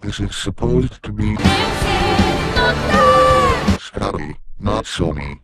This is supposed to be Scotty, not Sony.